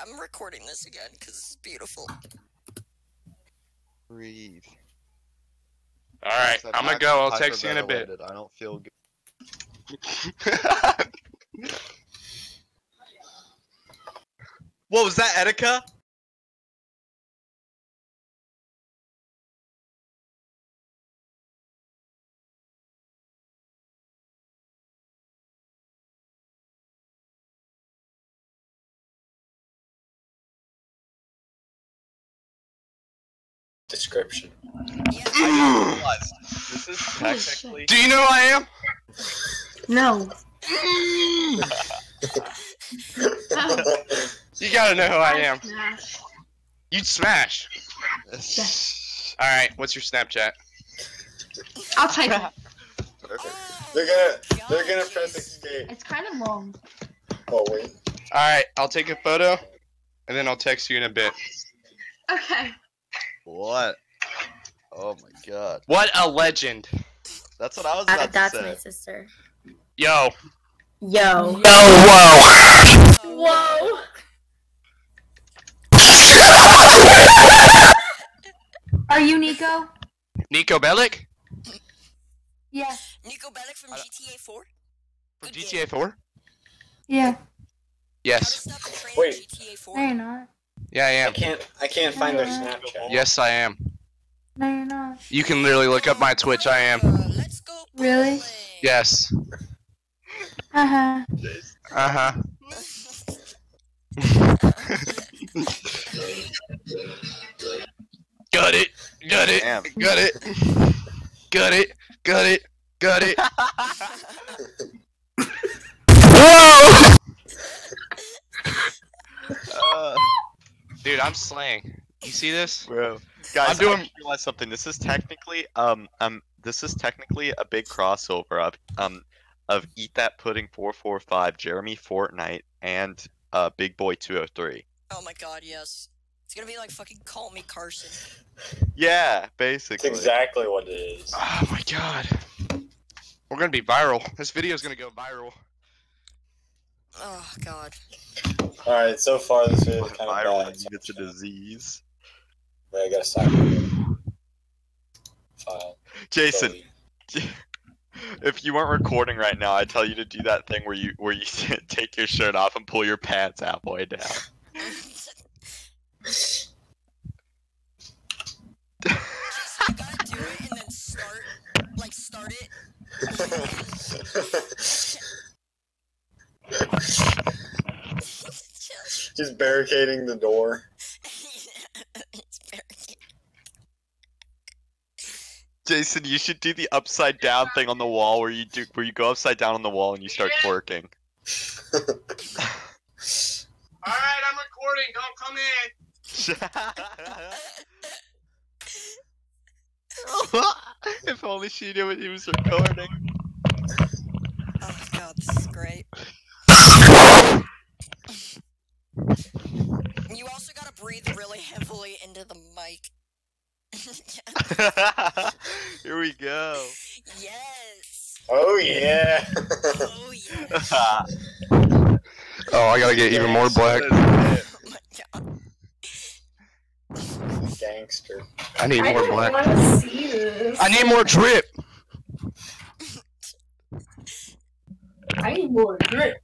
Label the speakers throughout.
Speaker 1: I'm recording this again because it's beautiful.
Speaker 2: Breathe.
Speaker 3: All right, I'm gonna go. I'll text you in a bit.
Speaker 2: I don't feel good.
Speaker 4: What was that, Etika?
Speaker 5: Description.
Speaker 2: This is technically.
Speaker 3: Do you know who I am?
Speaker 6: No.
Speaker 3: You gotta know who I am. You'd smash. All right, what's your Snapchat?
Speaker 6: I'll type it.
Speaker 2: Perfect.
Speaker 5: They're gonna they're gonna press escape.
Speaker 6: It's kind of long.
Speaker 5: Oh wait.
Speaker 3: All right, I'll take a photo, and then I'll text you in a bit.
Speaker 6: Okay.
Speaker 2: What? Oh my god.
Speaker 3: What a legend!
Speaker 2: That's what I was about
Speaker 7: that's
Speaker 2: to
Speaker 7: my sister.
Speaker 3: Yo.
Speaker 7: Yo.
Speaker 3: Oh
Speaker 7: Whoa. Whoa.
Speaker 6: Are you
Speaker 3: Niko? Niko Bellic
Speaker 6: Yes.
Speaker 1: Niko Bellic from GTA 4.
Speaker 3: from
Speaker 1: Good game.
Speaker 3: GTA 4.
Speaker 6: Yeah.
Speaker 3: Yes.
Speaker 1: stop the train
Speaker 5: Wait.
Speaker 1: in GTA 4.
Speaker 6: No, you're not.
Speaker 3: Yeah, I am.
Speaker 5: I can't I can't find their Snapchat.
Speaker 3: Yes, I am.
Speaker 6: No, you're not.
Speaker 3: You can literally look up my Twitch. I am.
Speaker 1: Let's go
Speaker 6: Really?
Speaker 3: Yes.
Speaker 6: Uh huh.
Speaker 3: Uh huh. Got it. Got it.
Speaker 2: Damn.
Speaker 3: Got it. Got it. Got it. Got it. Whoa!
Speaker 2: Uh,
Speaker 3: Dude, I'm slaying. You see this?
Speaker 2: bro. Guys,
Speaker 3: I'm doing-
Speaker 2: I just realized something. This is technically um um this is technically a big crossover of um of Eat Dat Pudding 445, Jeremy Fortnite, and uh Big Boy 203.
Speaker 1: Oh my god, yes. It's gonna be like fucking Call Me Carson.
Speaker 2: Yeah,
Speaker 5: It's
Speaker 2: basically.
Speaker 5: exactly what it is.
Speaker 3: Oh my god. We're gonna be viral. This video's gonna go viral.
Speaker 1: Oh god.
Speaker 5: Alright, so far this video is kind of
Speaker 2: Viral
Speaker 5: bad.
Speaker 2: and it's a disease.
Speaker 5: Wait, I gotta stop recording. File.
Speaker 2: Jason, if you weren't recording right now, I'd tell you to do that thing where you where you take your shirt off and pull your pants halfway down.
Speaker 1: Jason, you gotta do it and then start, like, start it.
Speaker 5: Just barricading the door.
Speaker 2: Jason, you should do the upside down thing on the wall where you do where you go upside down on the wall and you start twerking.
Speaker 3: Alright, I'm recording. Don't come in.
Speaker 2: if only she knew what he was recording.
Speaker 1: oh god, this is great. You also gotta breathe really heavily into the mic.
Speaker 2: Here we go.
Speaker 1: yes.
Speaker 5: oh yeah.
Speaker 1: Oh yeah.
Speaker 3: Oh, I gotta get even more black.
Speaker 1: Oh my god.
Speaker 5: Gangster.
Speaker 3: I need
Speaker 6: I
Speaker 3: more
Speaker 6: don't
Speaker 3: black.
Speaker 6: see this.
Speaker 3: I need more drip.
Speaker 6: I need more drip.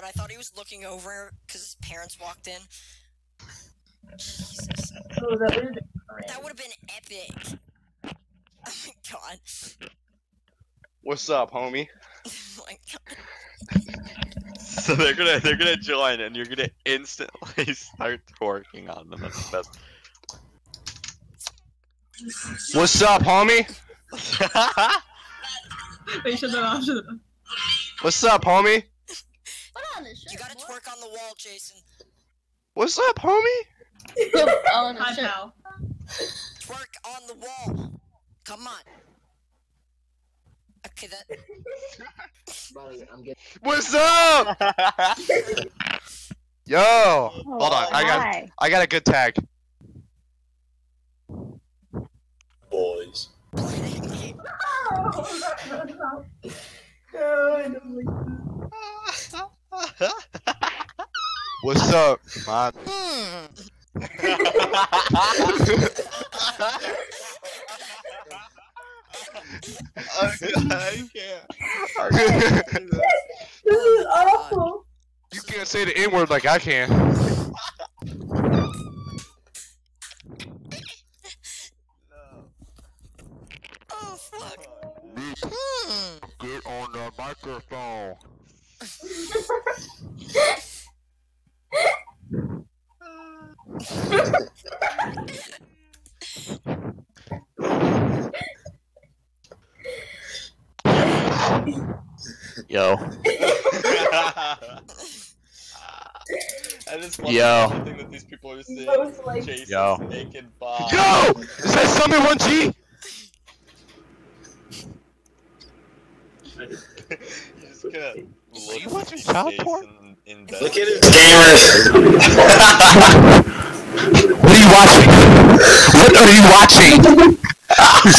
Speaker 1: God, I thought he was looking over because his parents walked in. Jesus.
Speaker 6: Oh, that would have been
Speaker 1: That would have been epic. Oh my god.
Speaker 3: What's up, homie?
Speaker 1: Oh my god.
Speaker 2: So they're gonna they're gonna join and you're gonna instantly start twerking on them. That's the best.
Speaker 3: What's up, homie?
Speaker 6: Wait, shut that off, shut that off.
Speaker 3: What's up, homie?
Speaker 7: Put on this shirt.
Speaker 1: You gotta twerk on the wall, Jason.
Speaker 3: What's up, homie?
Speaker 7: Put on a
Speaker 6: Hi,
Speaker 7: shirt.
Speaker 6: pal.
Speaker 1: Twerk on the wall. Come on. Okay, that.
Speaker 3: What's up? Yo, hold on. I got I got a good tag.
Speaker 5: Boys.
Speaker 6: Oh, I don't like this.
Speaker 3: What's up, man?
Speaker 1: Hmm.
Speaker 2: I can't.
Speaker 6: This is awful.
Speaker 3: you can't say the N word like I can.
Speaker 1: Oh fuck. Hmm.
Speaker 3: Get on the microphone. Yo.
Speaker 2: I just love
Speaker 3: Yo.
Speaker 2: everything that these people are saying.
Speaker 6: Both like
Speaker 2: Jason's
Speaker 3: Yo.
Speaker 2: naked Bob.
Speaker 3: Yo! Is that Summit1G?
Speaker 2: You're just gonna look
Speaker 3: you watching child porn?
Speaker 2: in bed.
Speaker 5: Look at his gamers.
Speaker 3: What are you watching? What are you watching?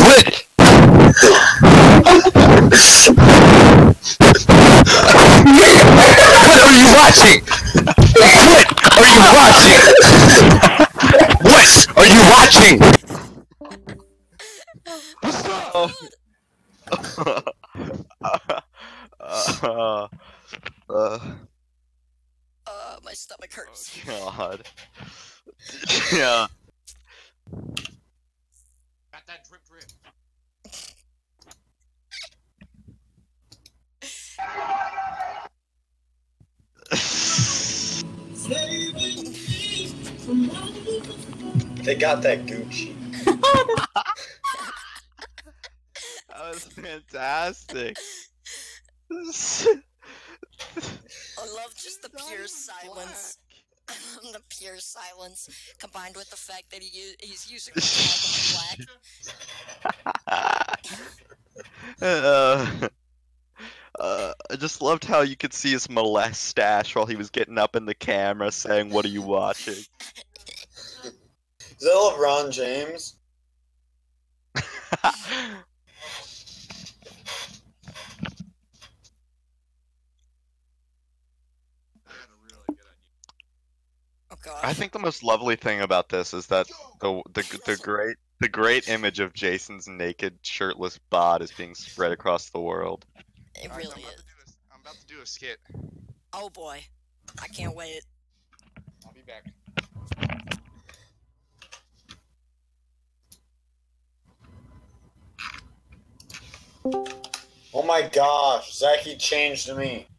Speaker 3: What? What are you watching? Watching? What's up?
Speaker 2: uh, uh,
Speaker 1: Uh, my stomach hurts.
Speaker 2: God. yeah.
Speaker 3: Got that drip drip.
Speaker 5: They got that Gucci.
Speaker 2: That was fantastic.
Speaker 1: I love just the pure silence. I love the pure silence combined with the fact that he u- he's using the black.
Speaker 2: uh, uh, I just loved how you could see his molest stash while he was getting up in the camera saying, What are you watching?
Speaker 5: Is that LeBron James?
Speaker 1: Oh god.
Speaker 2: I think the most lovely thing about this is that the the the great the great image of Jason's naked shirtless bod is being spread across the world.
Speaker 1: it really is.
Speaker 3: I'm about to do a skit.
Speaker 1: Oh boy. I can't wait.
Speaker 3: I'll be back.
Speaker 5: Oh my gosh, Zachy changed me.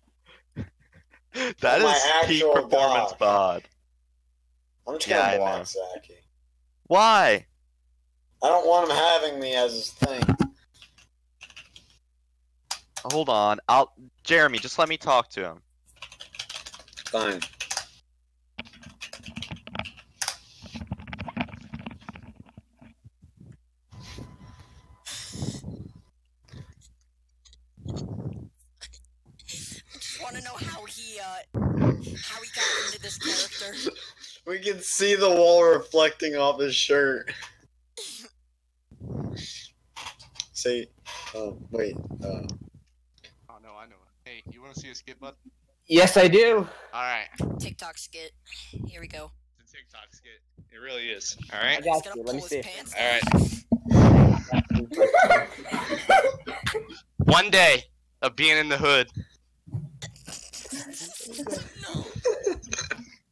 Speaker 2: That
Speaker 5: Oh my
Speaker 2: is peak performance
Speaker 5: gosh.
Speaker 2: bod.
Speaker 5: I'm just
Speaker 2: Yeah,
Speaker 5: gonna block Zachy.
Speaker 2: Why?
Speaker 5: I don't want him having me as his thing.
Speaker 2: Hold on. I'll Jeremy, just let me talk to him.
Speaker 5: Fine.
Speaker 1: Want to know how he uh how he got into this character.
Speaker 5: We can see the wall reflecting off his shirt. Say, oh wait, uh,
Speaker 3: Oh no, I know. Hey, you want to see a skit, button?
Speaker 8: Yes, I do.
Speaker 3: All right,
Speaker 1: TikTok skit. Here we go.
Speaker 3: it's a TikTok skit. It really is. All right.
Speaker 1: I
Speaker 8: got you. Let me see.
Speaker 1: pants
Speaker 3: All
Speaker 1: down.
Speaker 3: right. One day of being in the hood.
Speaker 1: No.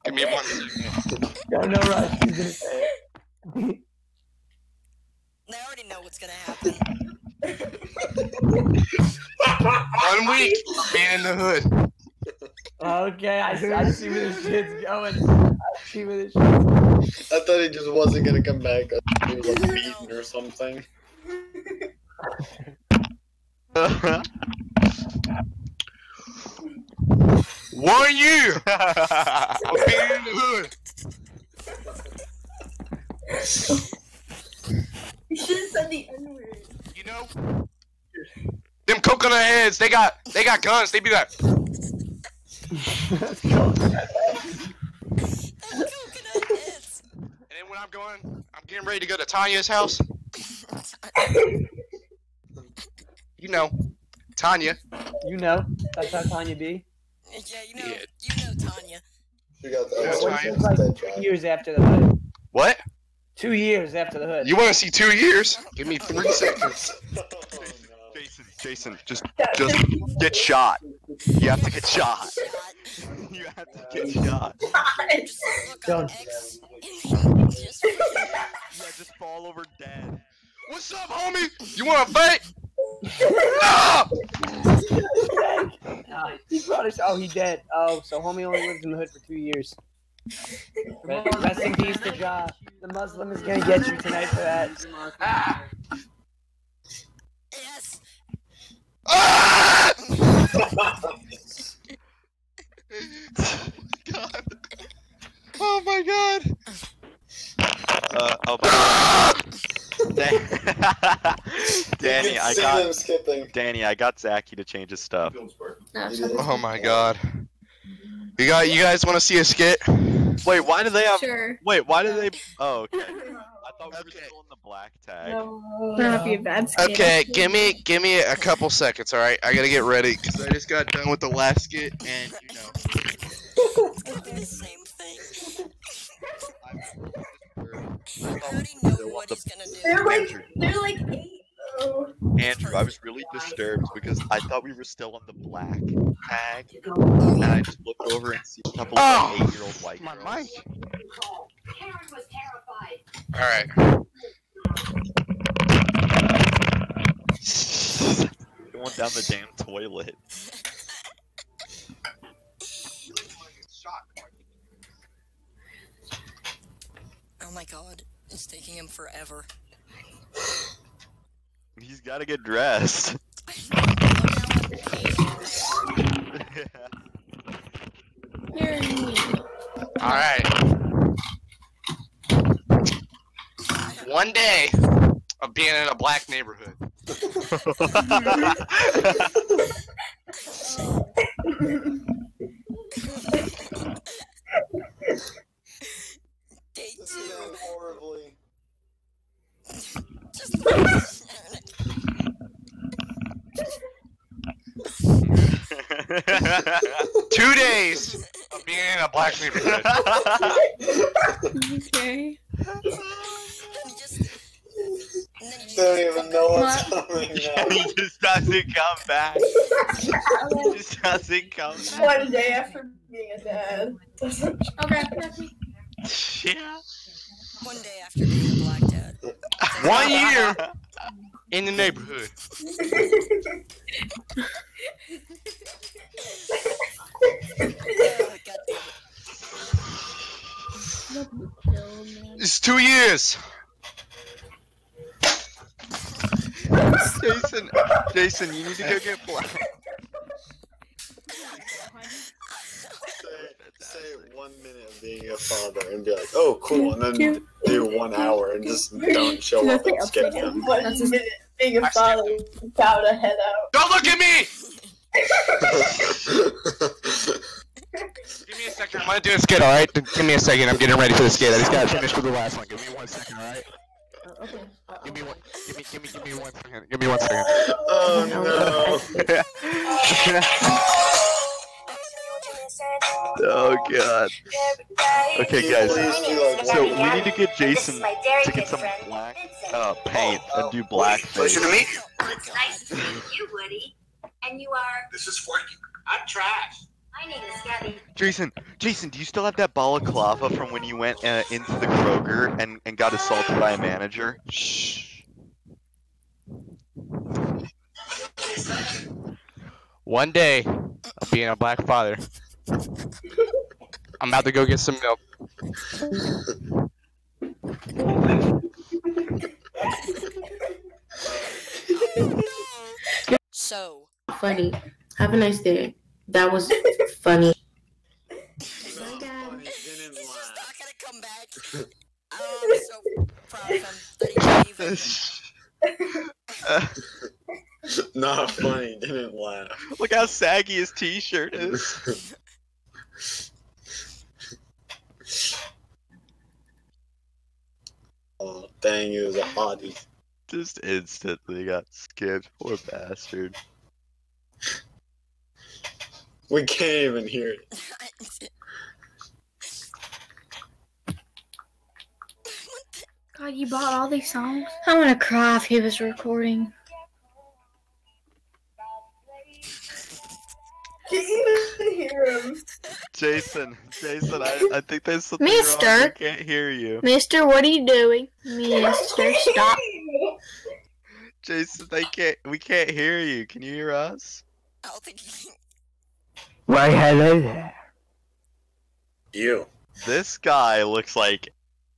Speaker 3: Give me one second.
Speaker 8: No, no rush. He's gonna say it.
Speaker 1: I already know what's gonna happen.
Speaker 3: One week of being in the hood.
Speaker 8: Okay, I, I see where this shit's going. I see where this shit's
Speaker 5: I thought he just wasn't gonna come back. He was like beaten or something.
Speaker 3: One year of being in the hood.
Speaker 6: You should have said the N word.
Speaker 3: You know, them coconut heads. They got they got guns. They be like,
Speaker 8: Let's go.
Speaker 1: Coconut heads.
Speaker 3: and then when I'm going, I'm getting ready to go to Tanya's house. You know, Tanya.
Speaker 8: You know, that's how Tanya be.
Speaker 1: Yeah, you know,
Speaker 3: Yeah.
Speaker 1: you know Tanya.
Speaker 5: She got the
Speaker 3: That's
Speaker 5: other
Speaker 3: fine.
Speaker 5: one's
Speaker 8: Like two years after the hood.
Speaker 3: What?
Speaker 8: Two years after the hood.
Speaker 3: You want to see two years? Give me three oh, seconds.
Speaker 5: Oh,
Speaker 2: Jason, Jason, just just get shot. You have to get shot.
Speaker 1: Shot.
Speaker 2: You have to get shot.
Speaker 1: Just look
Speaker 8: Don't.
Speaker 1: on X and then just
Speaker 2: Yeah, just fall over dead.
Speaker 3: What's up, homie? You want to fight? No!
Speaker 8: He brought us. Oh, he dead. Oh, so homie only lived in the hood for two years. Rest, rest in peace to Ja. The Muslim is gonna get you tonight for that. Ah!
Speaker 1: yes.
Speaker 3: Ah! God. Oh my god.
Speaker 2: Uh, oh my Dan- Danny, I got
Speaker 5: them.
Speaker 2: Danny, I got Zachy to change his stuff.
Speaker 7: No,
Speaker 5: You
Speaker 7: shut
Speaker 5: did.
Speaker 7: up.
Speaker 3: Oh my god. You got you guys want to see a skit?
Speaker 2: Wait, why do they have?
Speaker 7: Sure.
Speaker 2: Wait, why do they? Oh, okay. I thought we were
Speaker 3: Okay.
Speaker 2: still in the black tag.
Speaker 7: Not be a bad skit.
Speaker 3: Okay, give me give me a couple seconds, all right? I gotta get ready because I just got done with the last skit, and you know.
Speaker 1: It's gonna be the same thing. I already know what he's gonna do.
Speaker 6: They're like,
Speaker 2: Andrew,
Speaker 6: they're like eight. Oh.
Speaker 2: Andrew, I was really disturbed because I thought we were still on the black tag, and I just looked over and see a couple
Speaker 3: Oh,
Speaker 2: of eight-year-old white
Speaker 3: My
Speaker 2: girls.
Speaker 3: mic. All right.
Speaker 2: Going down the damn toilet.
Speaker 1: Oh my god, it's taking him forever.
Speaker 2: He's got to get dressed.
Speaker 3: All right. One day of being in a black neighborhood.
Speaker 1: Day two.
Speaker 5: Horribly.
Speaker 1: Just
Speaker 3: Two days of being in a black neighborhood.
Speaker 7: Okay.
Speaker 1: and he just. And then he just
Speaker 5: Don't even know what's coming
Speaker 2: Yeah, he just doesn't come back. He just doesn't come back.
Speaker 6: One day after being a dad.
Speaker 7: Okay.
Speaker 2: Yeah.
Speaker 1: One day after being a black dad.
Speaker 3: One year in the neighborhood.
Speaker 1: God damn it.
Speaker 3: It's two years.
Speaker 2: Jason, Jason, you need to go get black.
Speaker 5: Say, say one minute of being a father and be like, oh, cool, and then do one hour and just don't show up and skip them.
Speaker 6: One
Speaker 7: That's just-
Speaker 6: minute being a
Speaker 3: I
Speaker 6: father without a head out.
Speaker 3: Don't look at me! Give me a second. I'm gonna do a skit, alright? Give me a second. I'm getting ready for the skit. I just gotta finish with the last one. Give me one second, alright?
Speaker 7: Uh, okay.
Speaker 3: Give me one. Give me. Give me. Give me one second. Give me one second.
Speaker 5: oh
Speaker 2: oh god. Okay, guys.
Speaker 5: Please do like
Speaker 2: So we need to get Jason to get some black uh, paint and do black face.
Speaker 3: me.
Speaker 9: It's nice to meet you, Woody. And you are.
Speaker 3: This is for you. I'm trash.
Speaker 9: My name is Gabby.
Speaker 2: Jason, Jason, do you still have that balaclava from when you went uh, into the Kroger and, and got assaulted by a manager?
Speaker 3: Shh. One day, of being a black father. I'm about to go get some milk.
Speaker 1: So,
Speaker 10: Funny. Have a nice day. That was funny.
Speaker 1: he's just not gonna come back. Oh, I'm so proud of him that he gave him.
Speaker 5: Not funny, didn't laugh.
Speaker 2: Look how saggy his t-shirt is. Just instantly got skipped. Poor bastard.
Speaker 5: We can't even hear it.
Speaker 7: God, you bought all these songs?
Speaker 10: I'm gonna cry if he was recording.
Speaker 6: Can you even hear him?
Speaker 2: Jason, Jason, I, I think there's something wrong. I can't hear you.
Speaker 10: Mister, what are you doing? Mister, stop.
Speaker 2: Jason, they can't. We can't hear you. Can you hear us?
Speaker 1: I don't think he
Speaker 8: Why, hello there.
Speaker 5: You.
Speaker 2: This guy looks like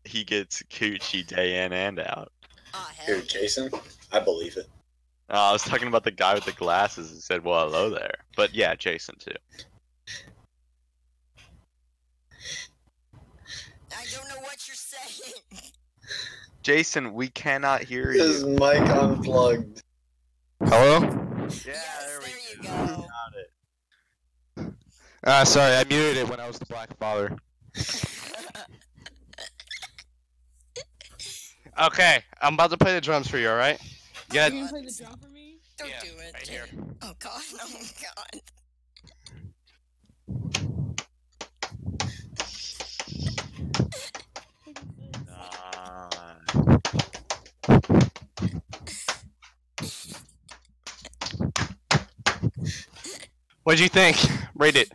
Speaker 2: he gets coochie day in and out.
Speaker 1: Ah, hell.
Speaker 5: Jason? I believe it.
Speaker 2: Uh, I was talking about the guy with the glasses and said, "Well, hello there." But yeah, Jason too.
Speaker 1: I don't know what you're saying.
Speaker 2: Jason, we cannot hear
Speaker 5: His
Speaker 2: you.
Speaker 5: mic unplugged.
Speaker 3: Hello?
Speaker 2: Yeah,
Speaker 1: yes,
Speaker 2: there
Speaker 1: there
Speaker 2: we
Speaker 1: you
Speaker 2: go.
Speaker 1: go.
Speaker 2: Got it.
Speaker 3: Uh, sorry, I muted it when I was the black father. Okay, I'm about to play the drums for you, alright? You
Speaker 7: You
Speaker 3: gotta.
Speaker 7: gonna play the drum for me?
Speaker 1: Don't
Speaker 3: Yeah,
Speaker 1: do it.
Speaker 3: right here.
Speaker 1: Oh god, oh god.
Speaker 3: What'd you think? Rate it.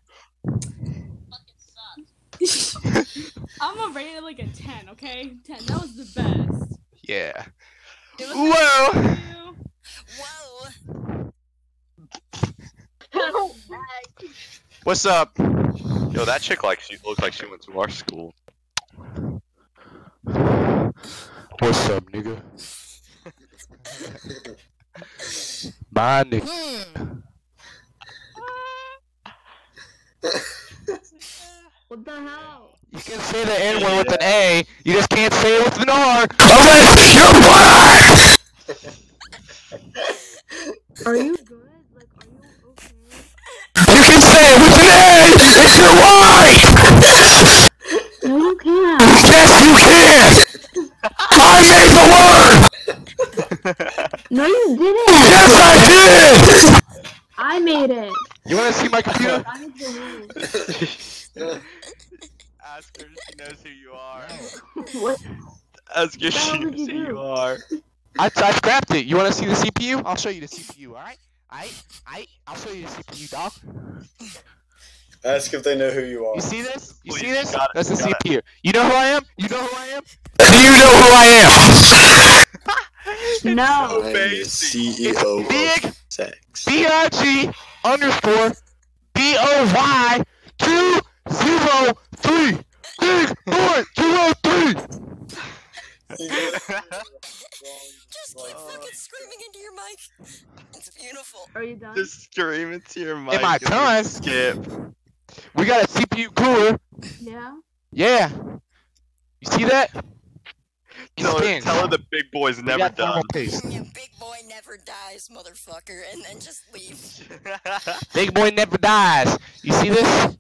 Speaker 7: I'm gonna rate it like a 10, okay? 10. That was the best.
Speaker 3: Yeah. Whoa!
Speaker 7: nice to you.
Speaker 1: Whoa.
Speaker 3: What's up?
Speaker 2: Yo, that chick like she looks like she went to our school.
Speaker 3: What's up, nigga? My nigga.
Speaker 1: Hmm.
Speaker 7: What the hell?
Speaker 3: You can say the N word with an A, you just can't say it with an R. Unless you're black!
Speaker 7: Are you good? Like, are you okay?
Speaker 3: You can say it with an A if you're white!
Speaker 7: No, you can't.
Speaker 3: Yes, you can! I made the word!
Speaker 7: No, you didn't.
Speaker 3: Yes, I did!
Speaker 7: I made it.
Speaker 3: You wanna see my computer?
Speaker 7: I made the word.
Speaker 2: Ask her if she knows who you are.
Speaker 7: What?
Speaker 2: Ask her if she knows
Speaker 7: you
Speaker 2: who you are.
Speaker 3: I, I scrapped it. You wanna see the CPU? I'll show you the CPU, alright? I, I, I'll show you the CPU, dog.
Speaker 5: Ask if they know who you are.
Speaker 3: You see this? You
Speaker 2: Please,
Speaker 3: see this?
Speaker 2: got it,
Speaker 3: That's the
Speaker 2: you got
Speaker 3: CPU. You know who I am? You know who I am? Do you know who I am?
Speaker 7: No.
Speaker 5: I'm the
Speaker 2: basic.
Speaker 5: CEO of
Speaker 3: Big
Speaker 5: sex.
Speaker 3: B I G underscore B O Y two zero three. Big boy zero three.
Speaker 1: Just keep oh. fucking screaming into your mic. It's beautiful.
Speaker 7: Are you done?
Speaker 2: Just scream into your mic.
Speaker 3: my
Speaker 2: and we
Speaker 3: tongue.
Speaker 2: Skip.
Speaker 3: We got a CPU cooler.
Speaker 7: Yeah.
Speaker 3: Yeah. You see that?
Speaker 2: Tell her, tell her the big boy's
Speaker 3: We
Speaker 2: never
Speaker 3: got
Speaker 2: done.
Speaker 3: paste.
Speaker 1: Yeah, big boy never dies, motherfucker, and then just leave.
Speaker 3: Big boy never dies. You see this?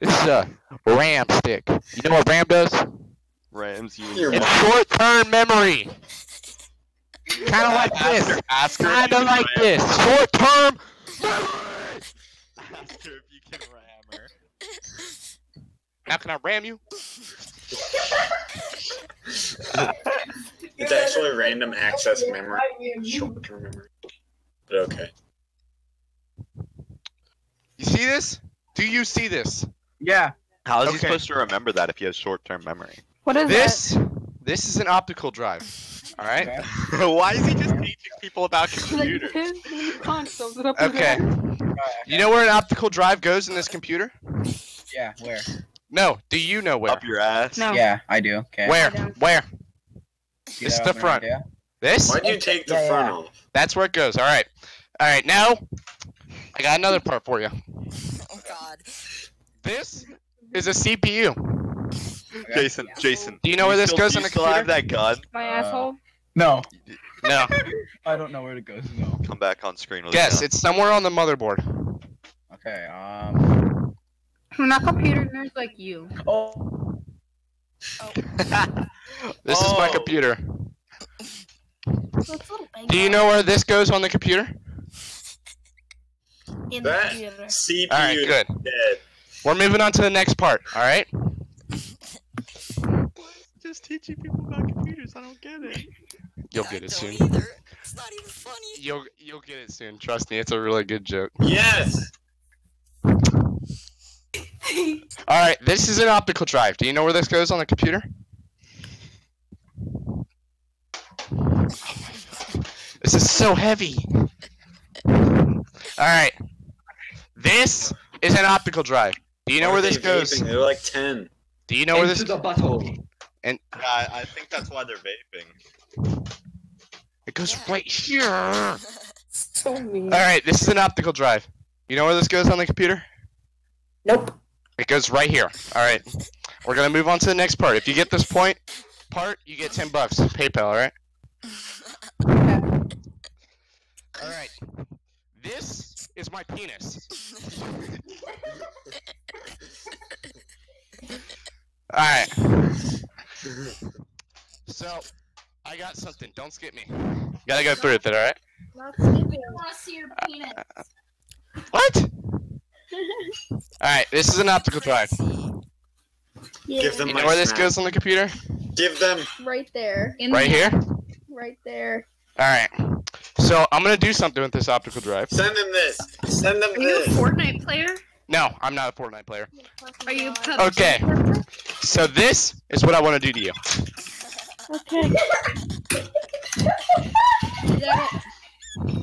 Speaker 3: This is a RAM stick. You know what RAM does?
Speaker 2: Rams, you.
Speaker 5: Your
Speaker 3: It's short-term memory. Kind of like
Speaker 2: Ask
Speaker 3: this.
Speaker 2: her, ask her if
Speaker 3: Kind of like this. Short-term.
Speaker 2: Ask her if you can ram her.
Speaker 3: How can I ram you?
Speaker 5: It's actually random access memory. Short-term memory. But okay.
Speaker 3: You see this? Do you see this?
Speaker 8: Yeah.
Speaker 2: How is he
Speaker 3: Okay.
Speaker 2: supposed to remember that if he has short-term memory?
Speaker 7: What is
Speaker 3: This, this is an optical drive. All right.
Speaker 2: Why is he just teaching people about
Speaker 7: it?
Speaker 2: computers?
Speaker 3: Okay. You know where an optical drive goes in this computer?
Speaker 8: Yeah, where?
Speaker 3: No. Do you know where?
Speaker 2: Up your ass.
Speaker 7: No.
Speaker 8: Yeah, I do. Okay.
Speaker 3: Where? Where?
Speaker 8: See
Speaker 3: It's the front.
Speaker 8: right there?
Speaker 3: This?
Speaker 5: Why'd you take the
Speaker 8: Yeah,
Speaker 5: front
Speaker 8: yeah.
Speaker 5: off?
Speaker 3: That's where it goes. All right. All right. Now, I got another part for you.
Speaker 1: Oh god.
Speaker 3: This is a CPU.
Speaker 8: Okay.
Speaker 2: Jason, Jason.
Speaker 3: Do you know where this
Speaker 2: still,
Speaker 3: goes
Speaker 2: do
Speaker 3: on
Speaker 2: you
Speaker 3: the
Speaker 2: still have that gun?
Speaker 7: My
Speaker 8: Uh,
Speaker 7: asshole?
Speaker 8: No,
Speaker 3: No.
Speaker 8: I don't know where it goes. No.
Speaker 2: Come back on screen with
Speaker 3: Guess.
Speaker 2: the
Speaker 3: It's somewhere on the motherboard.
Speaker 8: Okay. Um.
Speaker 7: I'm not computer nerds like you.
Speaker 8: Oh.
Speaker 2: gun.
Speaker 3: This is my
Speaker 2: Oh.
Speaker 3: computer. Do you know where this goes on the computer?
Speaker 7: In
Speaker 5: That
Speaker 7: the computer.
Speaker 5: CPU
Speaker 3: All right. Good.
Speaker 5: dead.
Speaker 3: We're moving on to the next part. All right.
Speaker 2: Just teaching people about computers. I don't get it.
Speaker 3: You'll
Speaker 1: I
Speaker 3: get it
Speaker 1: don't
Speaker 3: soon.
Speaker 1: either. It's not even funny.
Speaker 3: You'll you'll get it soon. Trust me, it's a really good joke.
Speaker 5: Yes.
Speaker 3: All right, this is an optical drive. Do you know where this goes on the computer? This is so heavy. All right, this is an optical drive. Do you know where this goes?
Speaker 5: vaping? They're like ten.
Speaker 3: Do you know where this?
Speaker 11: Into the butthole.
Speaker 2: Yeah, I, I think that's why they're vaping.
Speaker 3: It goes right here.
Speaker 10: So mean.
Speaker 3: right, this is an optical drive. You know where this goes on the computer?
Speaker 10: Nope.
Speaker 3: It goes right here. All right, we're gonna move on to the next part. If you get this point part, you get ten bucks PayPal. All right. All right. This is my penis. All right. So, I got something. Don't skip me. Gotta go through with it. All right.
Speaker 7: Not skipping. I want to see your penis.
Speaker 3: What? All right. This is an optical drive.
Speaker 5: Give them
Speaker 3: You know where this goes on the computer?
Speaker 5: Give them.
Speaker 6: Right there.
Speaker 7: In
Speaker 3: Right here.
Speaker 6: Right there.
Speaker 3: All right. So I'm gonna do something with this optical drive.
Speaker 5: Send them this. Send them
Speaker 12: Are you a. Fortnite player?
Speaker 3: No, I'm not a Fortnite player.
Speaker 12: Are you a
Speaker 3: Okay. So this is what I want to do to you.
Speaker 6: Okay.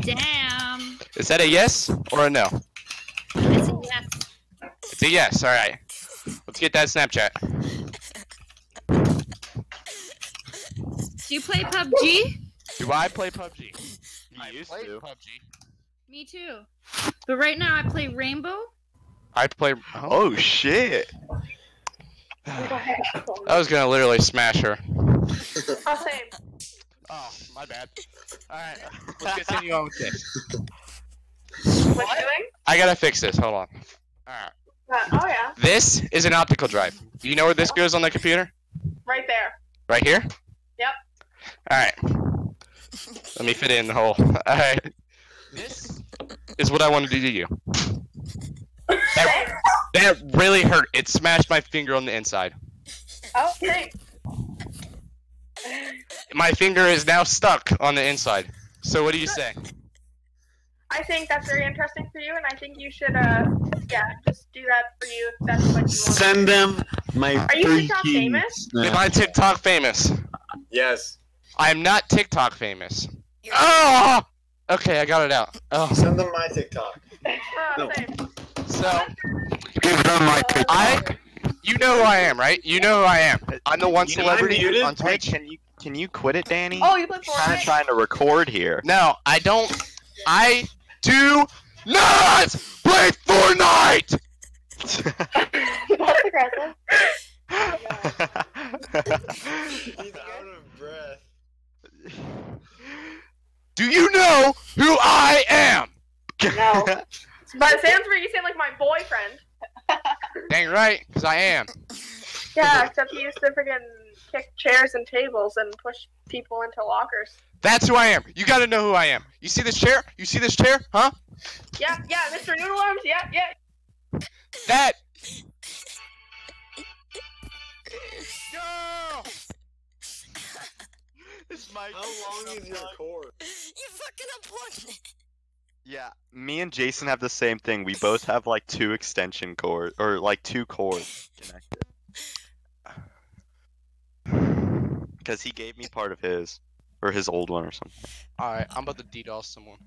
Speaker 12: Damn.
Speaker 3: Is that a yes or a no?
Speaker 12: It's a yes.
Speaker 3: It's a yes. All right. Let's get that Snapchat.
Speaker 12: Do you play PUBG?
Speaker 3: Do I play PUBG?
Speaker 2: You used
Speaker 3: play
Speaker 2: to.
Speaker 3: PUBG.
Speaker 12: Me too. But right now I play Rainbow.
Speaker 3: I play. Oh,
Speaker 2: Oh shit!
Speaker 3: I was gonna literally smash her.
Speaker 6: Oh, same.
Speaker 3: Oh, my bad. All right. Let's continue on with this.
Speaker 6: What you doing?
Speaker 3: I gotta fix this. Hold on. All right.
Speaker 6: Uh, Uh, oh yeah.
Speaker 3: This is an optical drive. Do you know where this goes on the computer?
Speaker 6: Right there.
Speaker 3: Right here?
Speaker 6: Yep.
Speaker 3: Alright. Let me fit it in the hole. Alright. This is what I want to do to you. That, that really hurt. It smashed my finger on the inside.
Speaker 6: Oh, thanks.
Speaker 3: My finger is now stuck on the inside. So what do you say?
Speaker 6: I think that's very interesting for you, and I think you should, uh, yeah, just do that for you if that's what you want.
Speaker 5: Send them my
Speaker 6: Are you TikTok famous?
Speaker 3: Am
Speaker 5: snap.
Speaker 3: I TikTok famous?
Speaker 5: Yes.
Speaker 3: I am not TikTok famous. Oh! Okay, I got it out. Oh,
Speaker 5: Send them my TikTok.
Speaker 6: Oh,
Speaker 5: No.
Speaker 3: so
Speaker 11: Give them my TikTok.
Speaker 3: I, you know who I am, right? You know who I am. I'm the one
Speaker 2: You
Speaker 3: celebrity
Speaker 5: I'm
Speaker 3: on
Speaker 2: Hey,
Speaker 3: Twitch.
Speaker 2: can you can you quit it, Danny?
Speaker 6: Oh, you play
Speaker 2: kind of
Speaker 6: Fortnite?
Speaker 2: trying to record here.
Speaker 3: No, I don't. I do not play Fortnite.
Speaker 6: That's aggressive.
Speaker 5: He's out of breath.
Speaker 3: Do you know who I am?
Speaker 6: No. But it sounds weird. You sound like my boyfriend.
Speaker 3: Dang right, because I am.
Speaker 6: Yeah, except he used to freaking kick chairs and tables and push people into lockers.
Speaker 3: That's who I am. You gotta know who I am. You see this chair? You see this chair? Huh?
Speaker 6: Yeah, yeah, Mr. Noodle Arms. Yeah, yeah.
Speaker 3: That. No!
Speaker 2: This mic.
Speaker 5: How long is your cord?
Speaker 1: You fucking unplugged it.
Speaker 2: Yeah, me and Jason have the same thing. We both have like two extension cords or like two cords connected. Because he gave me part of his, or his old one or something.
Speaker 3: Alright, I'm about to DDoS someone.